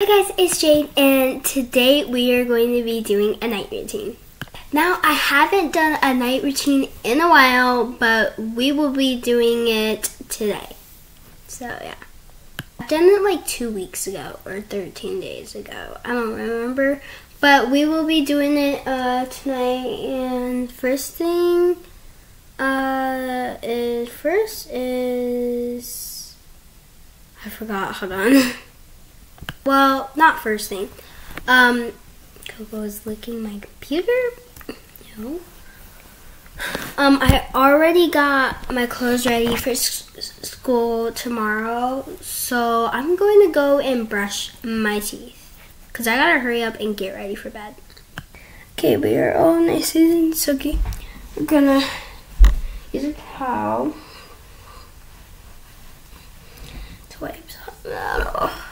Hi guys, it's Jade and today we are going to be doing a night routine. Now I haven't done a night routine in a while, but we will be doing it today. So yeah. I've done it like two weeks ago or 13 days ago. I don't remember. But we will be doing it uh, tonight and first thing uh, is first is I forgot, hold on. Well, not first thing. Um, Coco is licking my computer. No. Um, I already got my clothes ready for school tomorrow, so I'm going to go and brush my teeth because I gotta hurry up and get ready for bed. Okay, we are all nice and soaky. We're gonna use a towel to wipe.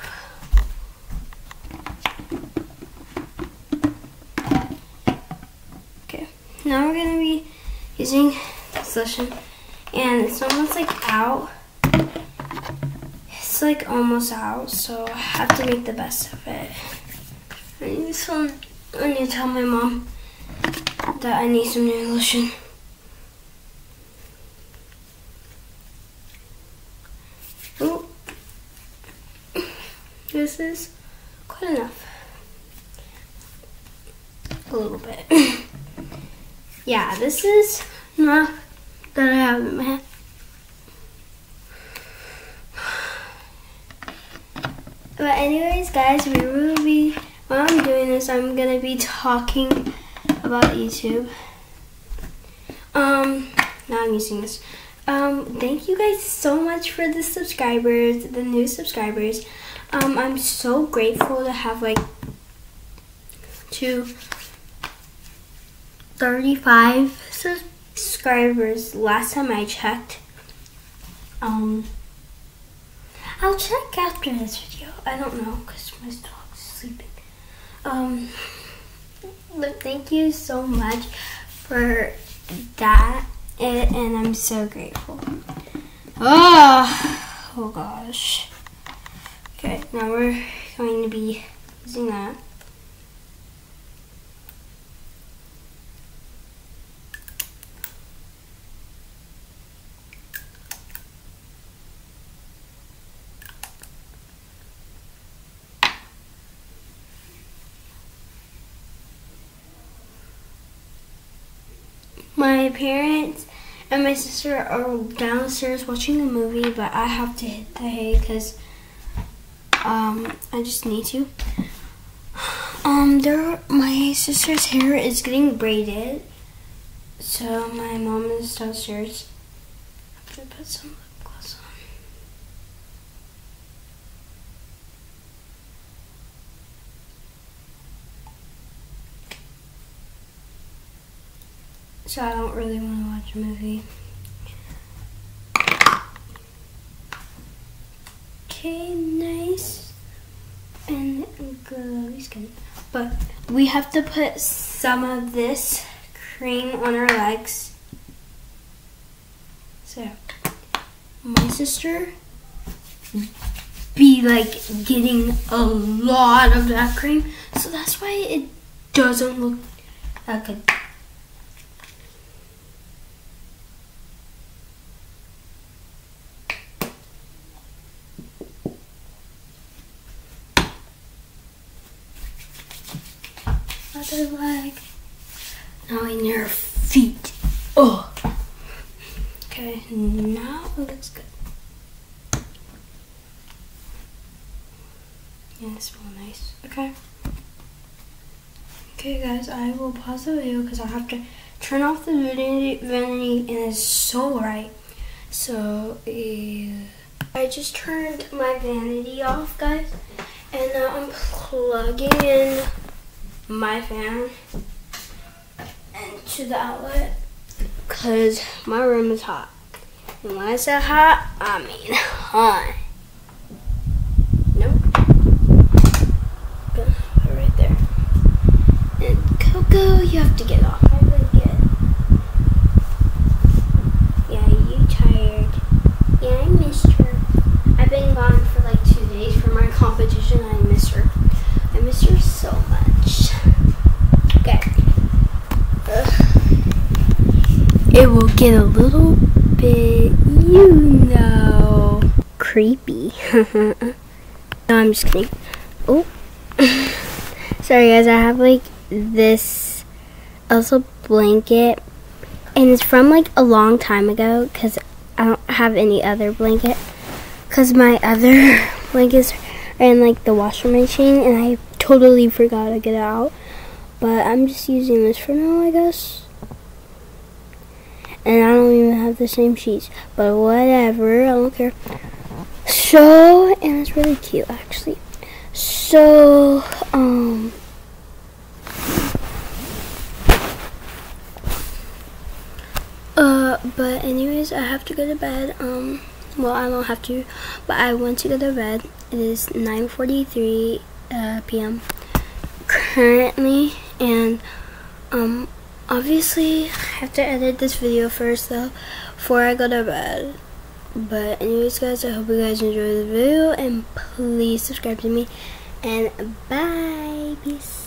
Using this lotion. And it's almost like out. It's like almost out, so I have to make the best of it. I need some, I need to tell my mom that I need some new lotion. Oh, this is quite enough. A little bit. yeah, this is not that I have in my. But anyways, guys, we will be, while I'm doing this, I'm going to be talking about YouTube. Um, now I'm using this. Um, thank you guys so much for the subscribers, the new subscribers. Um, I'm so grateful to have like two 35 subscribers last time I checked. Um, I'll check after this video. I don't know because my dog's sleeping. Um, but thank you so much for that, and, and I'm so grateful. Oh, oh gosh. Okay, now we're going to be using that. My parents and my sister are downstairs watching a movie, but I have to hit the hay because um, I just need to. Um, there, my sister's hair is getting braided, so my mom is downstairs. I have to put some so I don't really want to watch a movie. Okay, nice and glowy skin. But we have to put some of this cream on our legs. So, my sister be like getting a lot of that cream. So that's why it doesn't look that good. Other leg. Now in your feet. Oh. Okay, now it looks good. Yeah, it smells nice. Okay. Okay, guys, I will pause the video because I have to turn off the vanity, vanity and it's so bright. So, uh, I just turned my vanity off, guys, and now I'm plugging in my fan and to the outlet because my room is hot. And when I say hot, I mean hot. Nope. Right there. And Coco, you have to get off. I really get. Yeah, you tired. Yeah, I missed her. I've been gone for like two days for my competition. I missed her. It will get a little bit, you know, creepy. no, I'm just kidding. Oh, sorry guys, I have like this also blanket and it's from like a long time ago because I don't have any other blanket because my other blankets are in like the washing machine and I totally forgot to get it out but I'm just using this for now I guess and I don't even have the same sheets but whatever I don't care so and it's really cute actually so um Uh, but anyways, I have to go to bed. Um, well, I don't have to, but I want to go to bed. It is 9:43 uh, p.m. currently, and um, obviously I have to edit this video first though, before I go to bed. But anyways, guys, I hope you guys enjoy the video, and please subscribe to me. And bye, peace.